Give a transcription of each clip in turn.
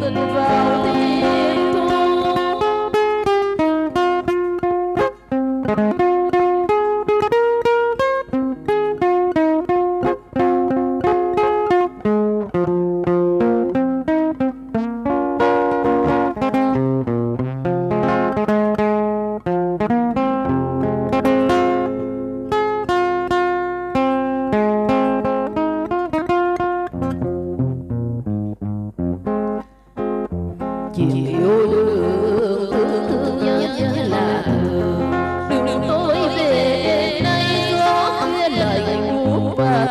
the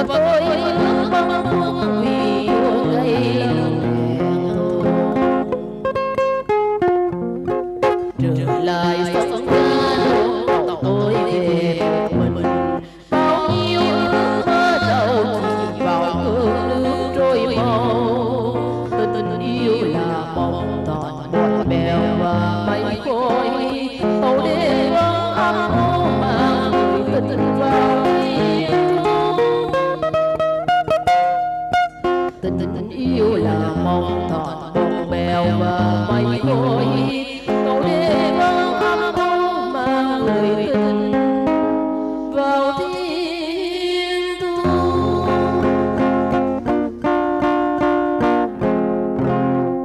Apa 不 tình yêu là mong thọ bèo và mây khôi tối đêm